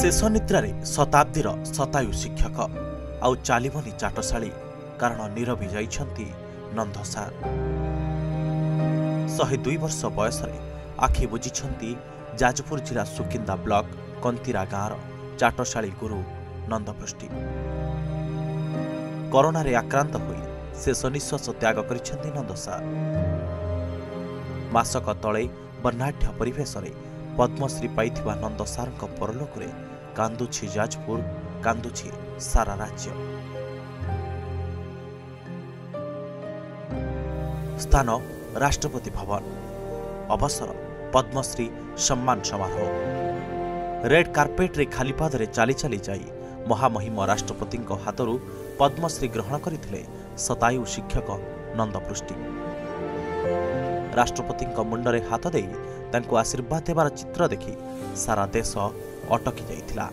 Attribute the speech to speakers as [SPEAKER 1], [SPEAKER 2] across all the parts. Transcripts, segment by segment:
[SPEAKER 1] ଶେଷ ନିଦ୍ରାରେ ଶତାବ୍ଦୀର ଶତାୟୁ ଶିକ୍ଷକ ଆଉ ଚାଲିବନି ଚାଟଶାଳୀ କାରଣ ନିରବି ଯାଇଛନ୍ତି ନନ୍ଦ ସାର୍ ଶହେ ଦୁଇ ବର୍ଷ ବୟସରେ ଆଖି ବୁଜିଛନ୍ତି ଯାଜପୁର ଜିଲ୍ଲା ସୁକିନ୍ଦା ବ୍ଲକ କନ୍ତିରା ଗାଁର ଚାଟଶାଳୀ ଗୁରୁ ନନ୍ଦପୃଷ୍ଟି। କରୋନାରେ ଆକ୍ରାନ୍ତ ହୋଇ ଶେଷ ନିଶ୍ୱାସ ତ୍ୟାଗ କରିଛନ୍ତି ନନ୍ଦ ସାର୍ ମାସକ ତଳେ ବର୍ଣ୍ଣାଢ୍ୟ ପରିବେଶରେ ପଦ୍ମଶ୍ରୀ ପାଇଥିବା ନନ୍ଦ ସାର୍ଙ୍କ ପରଲୋକରେ କାନ୍ଦୁଛି ଯାଜପୁର କାନ୍ଦୁଛି ସାରା ରାଜ୍ୟ ସ୍ଥାନ ରାଷ୍ଟ୍ରପତି ଭବନ ଅବସର ପଦ୍ମଶ୍ରୀ ସମ୍ମାନ ସମାରୋହ ରେଡ୍ କାର୍ପେଟରେ ଖାଲି ପାଦରେ ଚାଲି ଚାଲି ଯାଇ ମହାମହିମ ରାଷ୍ଟ୍ରପତିଙ୍କ ହାତରୁ ପଦ୍ମଶ୍ରୀ ଗ୍ରହଣ କରିଥିଲେ ଶତାୟୁ ଶିକ୍ଷକ ନନ୍ଦପୃଷ୍ଟି। ରାଷ୍ଟ୍ରପତିଙ୍କ ମୁଣ୍ଡରେ ହାତ ଦେଇ ତାଙ୍କୁ ଆଶୀର୍ବାଦ ଦେବାର ଚିତ୍ର ଦେଖି ସାରା ଦେଶ ଅଟକି ଯାଇଥିଲା।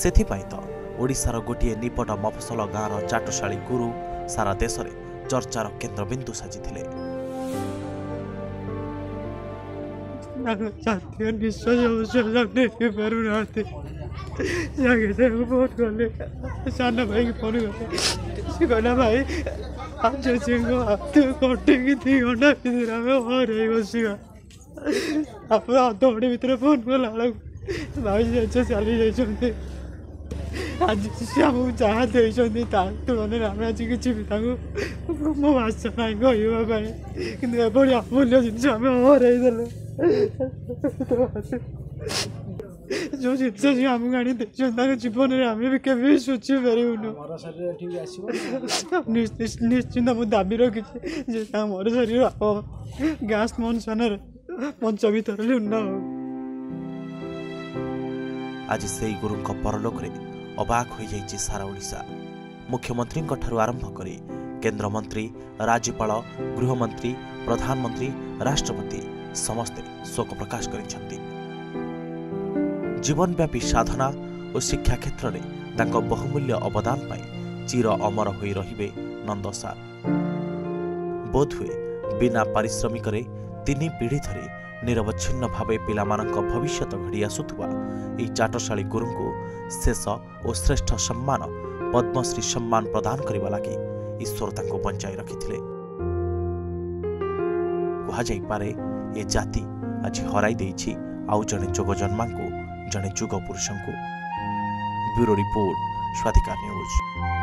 [SPEAKER 1] ସେଥିପାଇଁ ତ ଓଡ଼ିଶାର ଗୋଟିଏ ନିପଟ ମଫସଲ ଗାଁର ଚାଟଶାଳୀ ଗୁରୁ ସାରା ଦେଶରେ ଚର୍ଚ୍ଚାର କେନ୍ଦ୍ରବିନ୍ଦୁ ସାଜିଥିଲେ।
[SPEAKER 2] କଟିକି ଦୁଇ ଘଣ୍ଟା ଆପଣ ଭିତରେ ଫୋନ୍ କଲା ବେଳକୁ ଭାଇ ଜେଜେ ଚାଲି ଯାଇଛନ୍ତି ଆଜି ସେ ଆମକୁ ଯାହା ଦେଇଛନ୍ତି ତା ତୁଳନାରେ ଆମେ ଆଜି କିଛି ବି ତାଙ୍କୁ ମୋ ଭାଷା ନାହିଁ କହିବା ପାଇଁ କିନ୍ତୁ ଏଭଳି ଅମୂଲ୍ୟ ଜିନିଷ ଆମେ ହରେଇ ଦେଲେ ଯୋଉ ଜିନିଷ ସିଏ ଆମକୁ ଆଣି ଦେଇଛନ୍ତି ତାଙ୍କ ଜୀବନରେ ଆମେ ବି କେବେ ବି ଶୋଚି ପାରିବୁନୁ ନିଶ୍ଚି- ନିଶ୍ଚିନ୍ତ ମୁଁ ଦାବି ରଖିଛି ଯେ ତାଙ୍କ ମର ଶରୀର ଆମ ଗାଁ ଶ୍ମଶାନରେ ମଞ୍ଚ ଭିତରେ ଲୁନା ହଉ
[SPEAKER 1] ଆଜି ସେହି ଗୁରୁଙ୍କ ପରଲୋକରେ ଅବାକ ହୋଇଯାଇଛି ସାରା ଓଡ଼ିଶା। ମୁଖ୍ୟମନ୍ତ୍ରୀଙ୍କ ଠାରୁ ଆରମ୍ଭ କରି କେନ୍ଦ୍ରମନ୍ତ୍ରୀ ରାଜ୍ୟପାଳ ଗୃହମନ୍ତ୍ରୀ ପ୍ରଧାନମନ୍ତ୍ରୀ ରାଷ୍ଟ୍ରପତି ସମସ୍ତେ ଶୋକ ପ୍ରକାଶ କରିଛନ୍ତି। ଜୀବନବ୍ୟାପୀ ସାଧନା ଓ ଶିକ୍ଷା କ୍ଷେତ୍ରରେ ତାଙ୍କ ବହୁମୂଲ୍ୟ ଅବଦାନ ପାଇଁ ଚିର ଅମର ହୋଇ ରହିବେ ନନ୍ଦ ସାର୍। ବୋଧହୁଏ ବିନା ପାରିଶ୍ରମିକରେ ତିନି ପିଢ଼ି ଧରି ନିରବଚ୍ଛିନ୍ନ ଭାବେ ପିଲାମାନଙ୍କ ଭବିଷ୍ୟତ ଘଡ଼ି ଆସୁଥିବା ଏହି ଚାଟଶାଳୀ ଗୁରୁଙ୍କୁ ଶେଷ ଓ ଶ୍ରେଷ୍ଠ ସମ୍ମାନ ପଦ୍ମଶ୍ରୀ ସମ୍ମାନ ପ୍ରଦାନ କରିବା ଲାଗି ଈଶ୍ୱର ତାଙ୍କୁ ବଞ୍ଚାଇ ରଖିଥିଲେ। କୁହାଯାଇପାରେ ଏ ଜାତି ଆଜି ହରାଇ ଦେଇଛି ଆଉ ଜଣେ ଯୋଗଜନ୍ମାଙ୍କୁ ଜଣେ ଯୁଗ ପୁରୁଷଙ୍କୁ ବ୍ୟୁରୋ ରିପୋର୍ଟ ସ୍ୱାଧିକାର ନ୍ୟୁଜ୍।